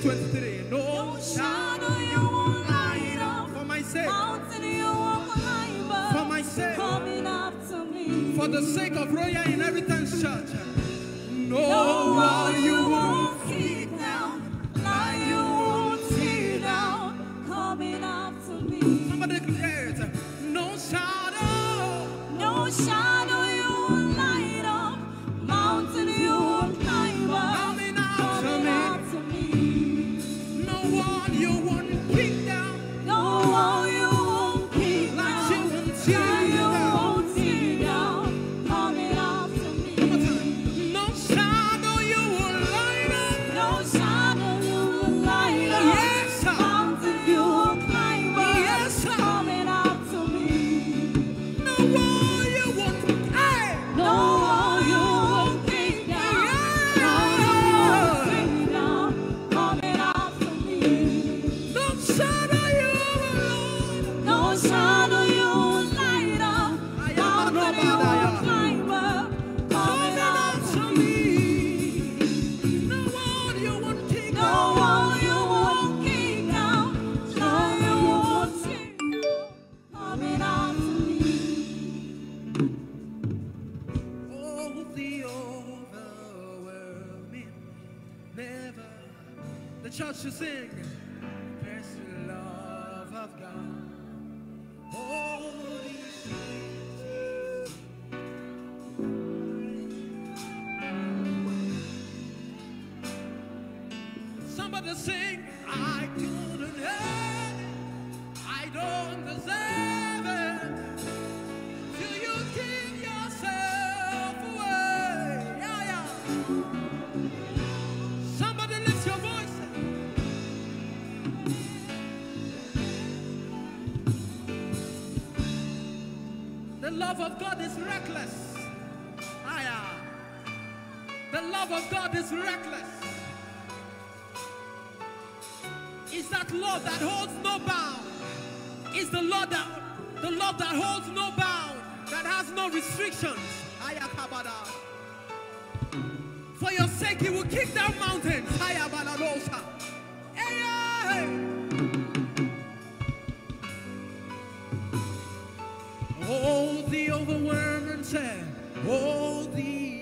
2023. No shadow you won't light up. for my sake, Mountain you won't climb for up. my sake, Coming after me. for the sake of Royal Inheritance Church. No No wall you won't kick down. Lie you won't tear down. Coming after me. Somebody declares, One church to sing. The love of God. Holy. Somebody sing. I couldn't help. I don't deserve love of God is reckless. Yeah. The love of God is reckless. Is that love that holds no bound. Is the love that the love that holds no bound, that has no restrictions. For your sake, he will kick down mountains. Hey, hey. Oh, oh, oh. The overwhelming said, Oh, the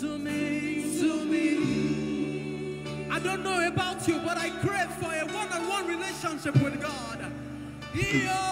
to me, to me. I don't know about you, but I crave for a one-on-one relationship with God. Your